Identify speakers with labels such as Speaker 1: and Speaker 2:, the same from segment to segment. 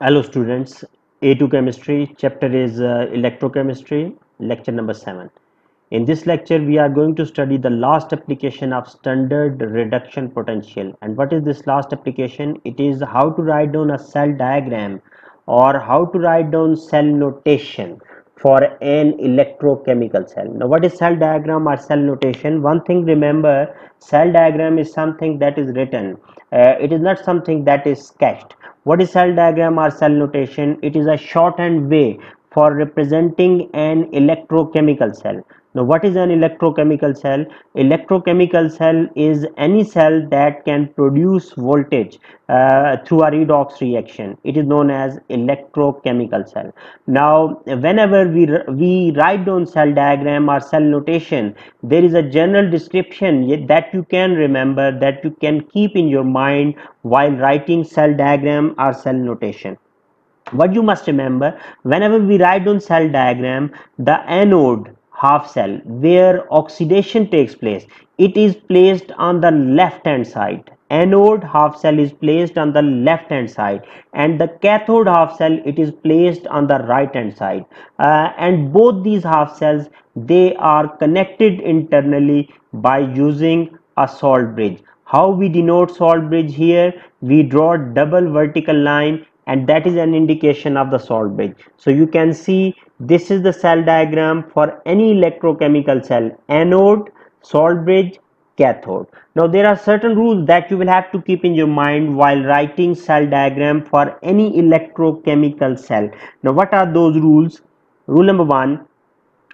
Speaker 1: Hello students, A2 chemistry chapter is uh, electrochemistry lecture number 7. In this lecture we are going to study the last application of standard reduction potential and what is this last application? It is how to write down a cell diagram or how to write down cell notation for an electrochemical cell. Now what is cell diagram or cell notation? One thing remember cell diagram is something that is written. Uh, it is not something that is sketched what is cell diagram or cell notation? It is a shorthand way for representing an electrochemical cell now what is an electrochemical cell? Electrochemical cell is any cell that can produce voltage uh, through a redox reaction. It is known as electrochemical cell. Now whenever we we write down cell diagram or cell notation there is a general description that you can remember that you can keep in your mind while writing cell diagram or cell notation. What you must remember whenever we write down cell diagram the anode half cell where oxidation takes place. It is placed on the left hand side. Anode half cell is placed on the left hand side. And the cathode half cell it is placed on the right hand side. Uh, and both these half cells they are connected internally by using a salt bridge. How we denote salt bridge here? We draw double vertical line and that is an indication of the salt bridge. So you can see this is the cell diagram for any electrochemical cell anode salt bridge cathode. Now there are certain rules that you will have to keep in your mind while writing cell diagram for any electrochemical cell. Now what are those rules? Rule number one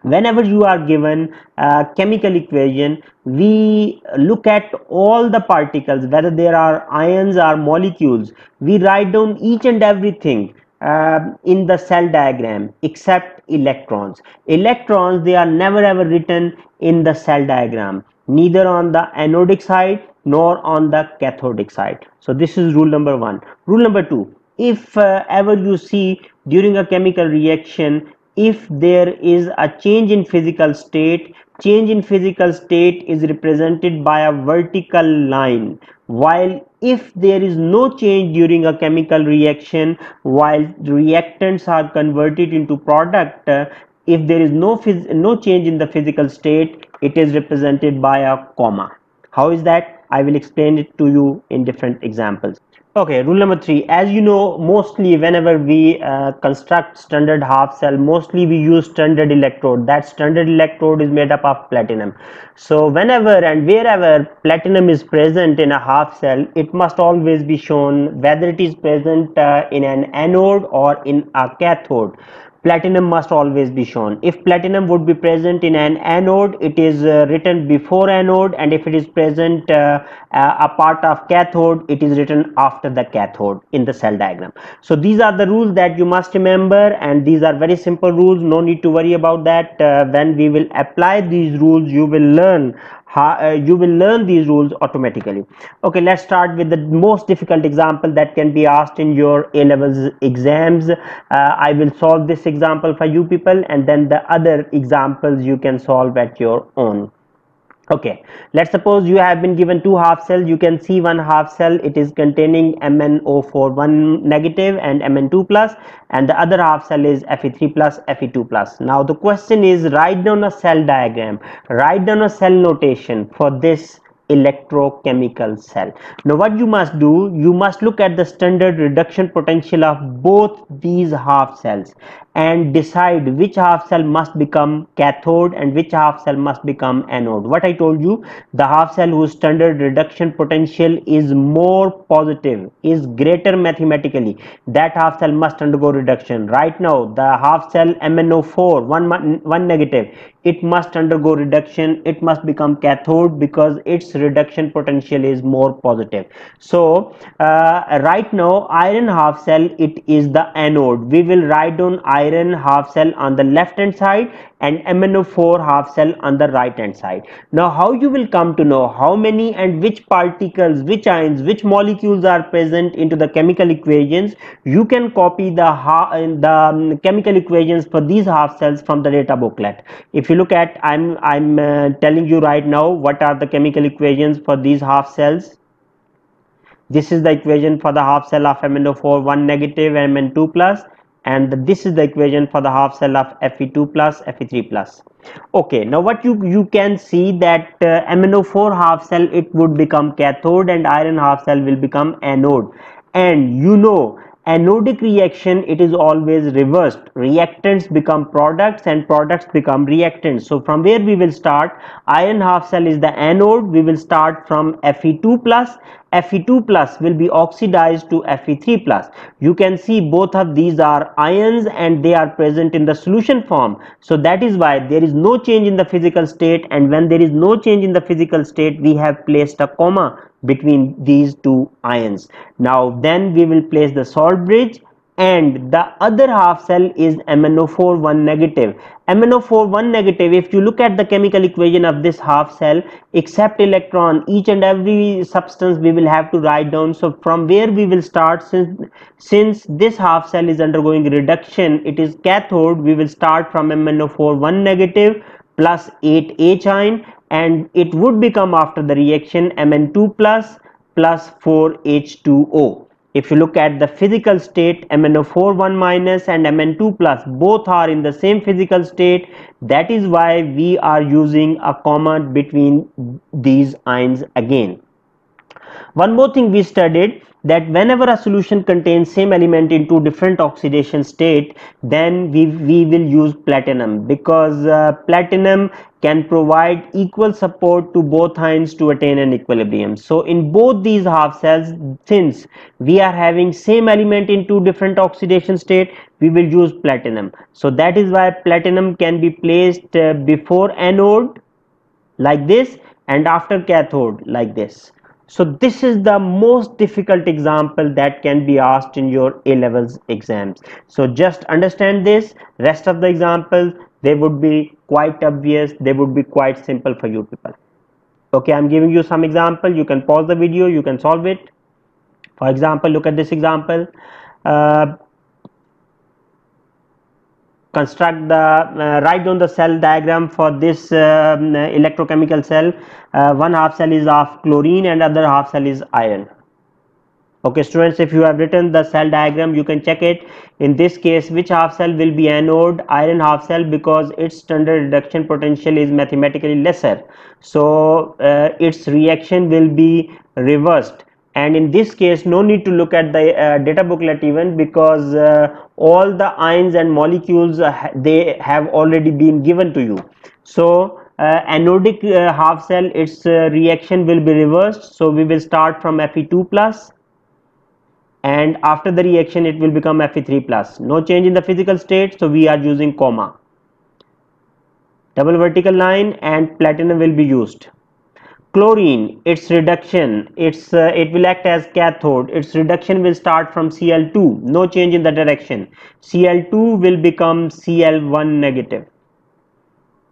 Speaker 1: whenever you are given a chemical equation we look at all the particles whether there are ions or molecules. We write down each and everything uh, in the cell diagram except electrons. Electrons they are never ever written in the cell diagram neither on the anodic side nor on the cathodic side. So this is rule number one. Rule number two if uh, ever you see during a chemical reaction if there is a change in physical state change in physical state is represented by a vertical line. While if there is no change during a chemical reaction while reactants are converted into product uh, if there is no no change in the physical state it is represented by a comma. How is that? I will explain it to you in different examples Okay, rule number three. As you know, mostly whenever we uh, construct standard half cell, mostly we use standard electrode. That standard electrode is made up of platinum. So whenever and wherever platinum is present in a half cell, it must always be shown whether it is present uh, in an anode or in a cathode platinum must always be shown. If platinum would be present in an anode it is uh, written before anode and if it is present uh, uh, a part of cathode it is written after the cathode in the cell diagram. So these are the rules that you must remember and these are very simple rules. No need to worry about that. Uh, when we will apply these rules you will learn uh, you will learn these rules automatically. Okay let's start with the most difficult example that can be asked in your a levels exams. Uh, i will solve this example for you people and then the other examples you can solve at your own okay. Let's suppose you have been given two half cells. You can see one half cell it is containing MnO4 one negative and Mn2 plus and the other half cell is Fe3 plus Fe2 plus. Now the question is write down a cell diagram. Write down a cell notation for this electrochemical cell. Now what you must do you must look at the standard reduction potential of both these half cells and decide which half cell must become cathode and which half cell must become anode. What i told you the half cell whose standard reduction potential is more positive is greater mathematically that half cell must undergo reduction. Right now the half cell MnO4 one one negative it must undergo reduction it must become cathode because its reduction potential is more positive so uh, right now iron half cell it is the anode we will write down iron half cell on the left hand side and MnO4 half cell on the right hand side. Now how you will come to know how many and which particles, which ions, which molecules are present into the chemical equations, you can copy the, the um, chemical equations for these half cells from the data booklet. If you look at, I'm, I'm uh, telling you right now what are the chemical equations for these half cells? This is the equation for the half cell of MnO4 1 negative Mn2 plus and this is the equation for the half cell of Fe2 plus Fe3 plus. Okay now what you you can see that uh, MnO4 half cell it would become cathode and iron half cell will become anode. And you know anodic reaction it is always reversed. Reactants become products and products become reactants. So from where we will start? Iron half cell is the anode. We will start from fe2 plus. Fe2 plus will be oxidized to Fe3 plus. You can see both of these are ions and they are present in the solution form. So that is why there is no change in the physical state and when there is no change in the physical state we have placed a comma between these two ions. Now then we will place the salt bridge and the other half cell is MnO4 1 negative. MnO4 1 negative if you look at the chemical equation of this half cell except electron each and every substance we will have to write down so from where we will start since since this half cell is undergoing reduction it is cathode we will start from MnO4 1 negative plus 8 H ion and it would become after the reaction Mn2 plus plus 4 H2O if you look at the physical state MnO4 1 minus and Mn2 plus both are in the same physical state. That is why we are using a comma between these ions again one more thing we studied that whenever a solution contains same element in two different oxidation state then we, we will use platinum because uh, platinum can provide equal support to both ions to attain an equilibrium. So in both these half cells since we are having same element in two different oxidation state we will use platinum. So that is why platinum can be placed uh, before anode like this and after cathode like this so this is the most difficult example that can be asked in your A levels exams. So just understand this rest of the examples they would be quite obvious they would be quite simple for you people. Okay I'm giving you some example you can pause the video you can solve it. For example look at this example. Uh, construct the uh, write down the cell diagram for this uh, electrochemical cell. Uh, one half cell is of chlorine and other half cell is iron. Okay students if you have written the cell diagram you can check it. In this case which half cell will be anode? Iron half cell because its standard reduction potential is mathematically lesser. So uh, its reaction will be reversed and in this case no need to look at the uh, data booklet even because uh, all the ions and molecules uh, they have already been given to you. So uh, anodic uh, half cell its uh, reaction will be reversed. So we will start from fe2 plus and after the reaction it will become fe3 plus. No change in the physical state so we are using comma. Double vertical line and platinum will be used chlorine its reduction its uh, it will act as cathode. Its reduction will start from cl2 no change in the direction. Cl2 will become cl1 negative.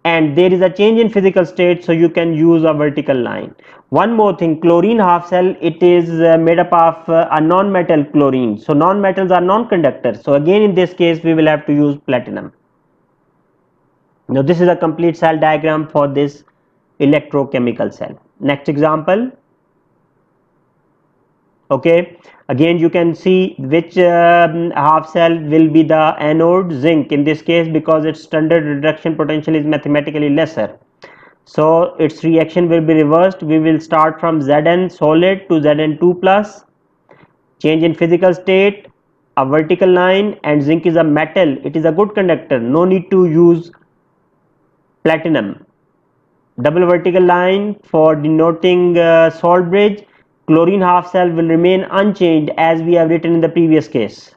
Speaker 1: And there is a change in physical state so you can use a vertical line. One more thing chlorine half cell it is uh, made up of uh, a non-metal chlorine. So non-metals are non-conductors. So again in this case we will have to use platinum. Now this is a complete cell diagram for this electrochemical cell. Next example. Okay. Again you can see which um, half cell will be the anode zinc. In this case because its standard reduction potential is mathematically lesser. So its reaction will be reversed. We will start from Zn solid to Zn2 plus. Change in physical state a vertical line and zinc is a metal. It is a good conductor. No need to use platinum double vertical line for denoting uh, salt bridge. Chlorine half cell will remain unchanged as we have written in the previous case.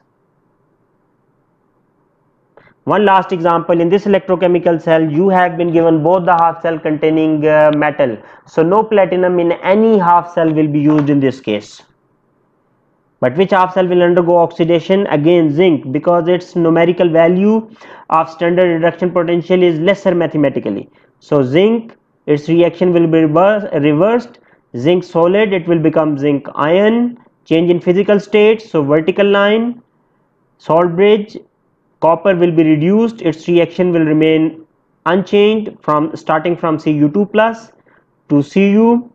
Speaker 1: One last example. In this electrochemical cell you have been given both the half cell containing uh, metal. So no platinum in any half cell will be used in this case. But which half cell will undergo oxidation? Again zinc because its numerical value of standard reduction potential is lesser mathematically. So zinc its reaction will be reversed. Zinc solid it will become zinc ion change in physical state so vertical line. Salt bridge copper will be reduced. Its reaction will remain unchanged from starting from Cu2 plus to Cu.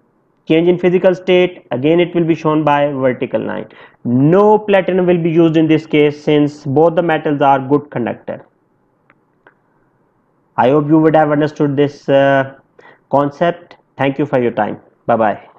Speaker 1: Change in physical state again it will be shown by vertical line. No platinum will be used in this case since both the metals are good conductor. I hope you would have understood this uh, concept. Thank you for your time. Bye bye